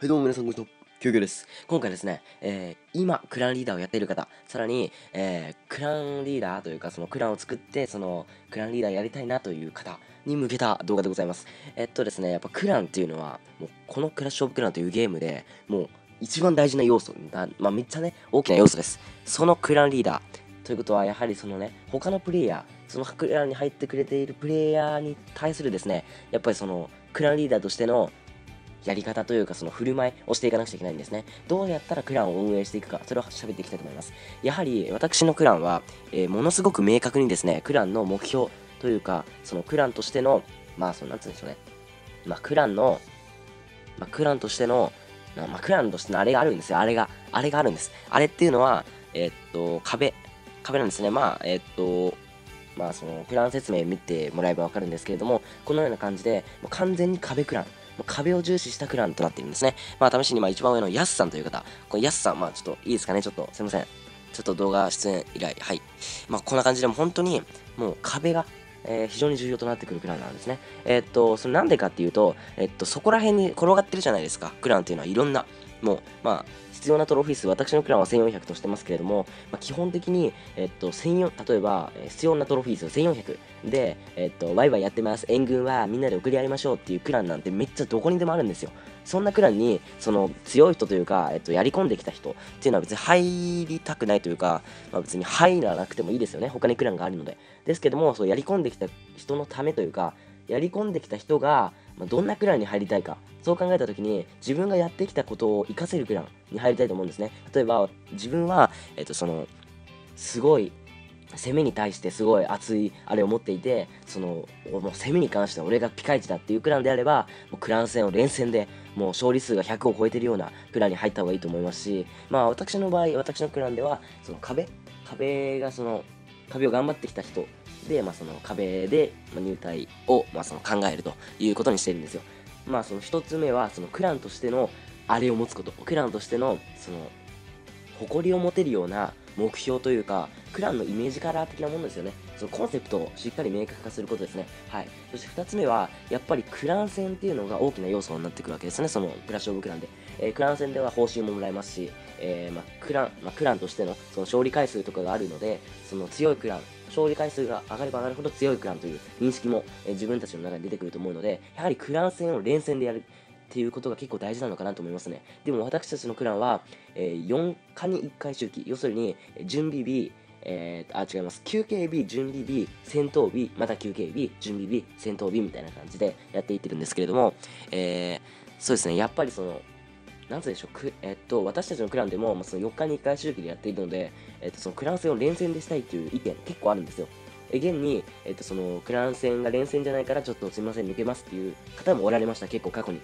はいどうも皆さんこんにちは。キュキュです。今回ですね、えー、今、クランリーダーをやっている方、さらに、えー、クランリーダーというか、そのクランを作って、その、クランリーダーやりたいなという方に向けた動画でございます。えっとですね、やっぱクランっていうのは、もうこのクラッシュオブクランというゲームでもう、一番大事な要素だ、まあ、めっちゃね、大きな要素です。そのクランリーダー。ということは、やはりそのね、他のプレイヤー、そのクランに入ってくれているプレイヤーに対するですね、やっぱりその、クランリーダーとしてのやり方というかその振る舞いをしていかなくちゃいけないんですね。どうやったらクランを運営していくか、それを喋っていきたいと思います。やはり私のクランは、えー、ものすごく明確にですね、クランの目標というか、そのクランとしての、まあ、その、なんつうんでしょうね。まあ、クランの、まあ、クランとしての、まあ、クランとしてのあれがあるんですよ。あれが、あれがあるんです。あれっていうのは、えー、っと、壁、壁なんですね。まあ、えー、っと、まあ、その、クラン説明見てもらえばわかるんですけれども、このような感じで、もう完全に壁クラン。壁を重視したクランとなっているんですね。まあ、試しに、まあ、一番上のヤスさんという方、このヤスさん、まあ、ちょっといいですかね、ちょっと、すいません。ちょっと動画出演以来、はい。まあ、こんな感じでも本当に、もう壁が、えー、非常に重要となってくるクランなんですね。えー、っと、それなんでかっていうと、えっと、そこら辺に転がってるじゃないですか。クランっていうのはいろんな、もう、まあ、必要なトロフィー数、私のクランは1400としてますけれども、まあ、基本的に、えっと、例えば、必要なトロフィー数1400で、えっと、ワイワイやってます、援軍はみんなで送り合いましょうっていうクランなんてめっちゃどこにでもあるんですよ。そんなクランに、その強い人というか、えっと、やり込んできた人っていうのは別に入りたくないというか、まあ、別に入らなくてもいいですよね。他にクランがあるので。ですけども、そうやり込んできた人のためというか、やり込んできた人が、まあ、どんなクランに入りたいか、そう考えた時に、自分がやってきたことを活かせるクランに入りたいと思うんですね。例えば、自分は、えっと、その、すごい、攻めに対してすごい熱いあれを持っていて、その、もう攻めに関しては俺がピカイチだっていうクランであれば、もうクラン戦を連戦で、もう勝利数が100を超えてるようなクランに入った方がいいと思いますし、まあ私の場合、私のクランでは、その壁壁がその、壁を頑張ってきた人で、まあ、その壁で入隊を、まあ、その考えるということにしてるんですよ。まあ、その1つ目はそのクランとしてのあれを持つこと。クランとしてのその誇りを持てるような目標というかクランのイメージカラー的なものですよね。そのコンセプトをしっかり明確化することですね。はい。そして2つ目はやっぱりクラン戦っていうのが大きな要素になってくるわけですね。そのクラッシュオブクランで、えー、クラン戦では報酬ももらえますし、えー、まあ、クラン、まあ、クランとしてのその勝利回数とかがあるのでその強いクラン勝利回数が上がれば上がるほど強いクランという認識も、え自分たちの中に出てくると思うので、やはりクラン戦を連戦でやるっていうことが結構大事なのかなと思いますね。でも私たちのクランは、え、4日に1回周期、要するに準備日、えー、あ、違います。休憩日、準備日、戦闘日、また休憩日、準備日、戦闘日みたいな感じでやっていってるんですけれども、えー、そうですね、やっぱりその、なんでしょう、えっと、私たちのクランでも、まあ、その4日に1回周期でやっているので、えっと、そのクラン戦を連戦でしたいという意見結構あるんですよ。え現に、えっと、そのクラン戦が連戦じゃないからちょっとすみません抜けますっていう方もおられました結構過去に。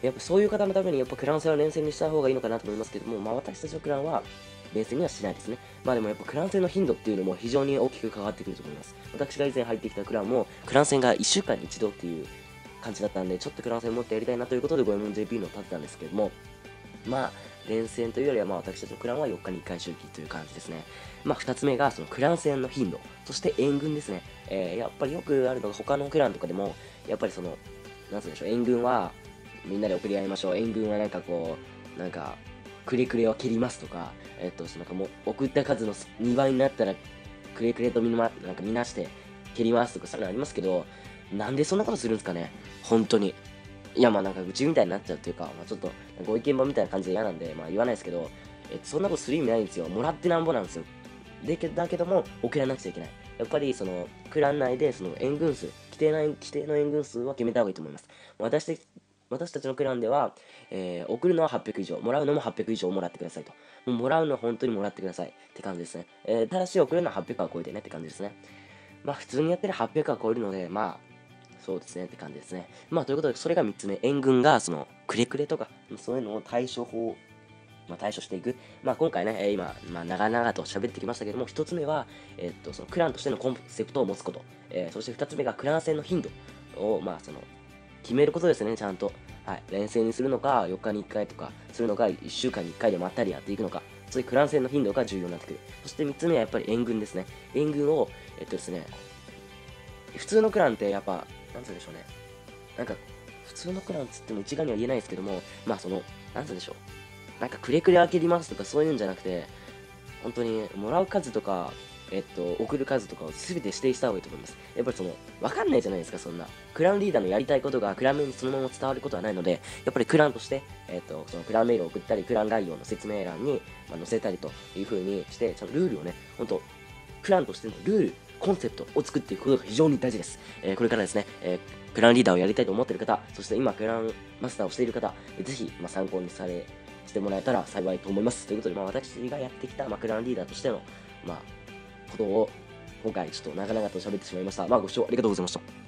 やっぱそういう方のためにやっぱクラン戦は連戦にした方がいいのかなと思いますけども、まあ、私たちのクランは連戦にはしないですねまあでもやっぱクラン戦の頻度っていうのも非常に大きく関わってくると思います。私が以前入ってきたクランもクラン戦が1週間に1度っていう感じだったんでちょっとクラン戦持ってやりたいなということで五右衛門 JP の立てたんですけどもまあ、連戦というよりは、まあ、私たちのクランは4日に1回周期という感じですね。まあ、2つ目が、そのクラン戦の頻度。そして援軍ですね。えー、やっぱりよくあるのが、他のクランとかでも、やっぱりその、なんつうんでしょう、援軍は、みんなで送り合いましょう。援軍はなんかこう、なんか、くれくれを蹴りますとか、えっと、そのなんかもう、送った数の2倍になったら、くれくれとみな、なんかみなして蹴りますとか、そういうのありますけど、なんでそんなことするんですかね本当に。いやまあなんかうちみたいになっちゃうっていうか、まあ、ちょっとご意見番みたいな感じで嫌なんで、まあ言わないですけど、えそんなことする意味ないんですよ。もらってなんぼなんですよ。でだけども、送らなくちゃいけない。やっぱりその、クラン内でその援軍数、規定な規定の援軍数は決めた方がいいと思います。私私たちのクランでは、えー、送るのは800以上、もらうのも800以上もらってくださいと。もうもらうのは本当にもらってくださいって感じですね。えー、ただし送るのは800は超えてねって感じですね。まあ普通にやってる800は超えるので、まあそうですねって感じですね。まあということで、それが3つ目。援軍が、その、くれくれとか、そういうのを対処法、まあ、対処していく。まあ今回ね、今、まあ長々と喋ってきましたけども、1つ目は、えー、っと、そのクランとしてのコンセプトを持つこと。えー、そして2つ目がクラン戦の頻度を、まあその、決めることですね、ちゃんと。はい。連戦にするのか、4日に1回とか、するのか、1週間に1回でまったりやっていくのか。そういうクラン戦の頻度が重要になってくる。そして3つ目はやっぱり援軍ですね。援軍を、えっとですね、普通のクランってやっぱなんつうんでしょうね。なんか、普通のクランつっても一概には言えないですけども、まあその、なんつうんでしょう。なんかくれくれ開けりますとかそういうんじゃなくて、本当にもらう数とか、えっと、送る数とかを全て指定した方がいいと思います。やっぱりその、わかんないじゃないですか、そんな。クランリーダーのやりたいことがクランメにそのまま伝わることはないので、やっぱりクランとして、えっと、そのクランメールを送ったり、クラン概要の説明欄に、まあ、載せたりという風にして、ちゃんとルールをね、本当クランとしてのルール、コンセプトを作っていくことが非常に大事です。えー、これからですね、えー、クランリーダーをやりたいと思っている方、そして今クランマスターをしている方、ぜひ、まあ、参考にされ、してもらえたら幸いと思います。ということで、まあ、私がやってきた、まあ、クランリーダーとしての、まあ、ことを今回ちょっと長々と喋ってしまいました。まあ、ご視聴ありがとうございました。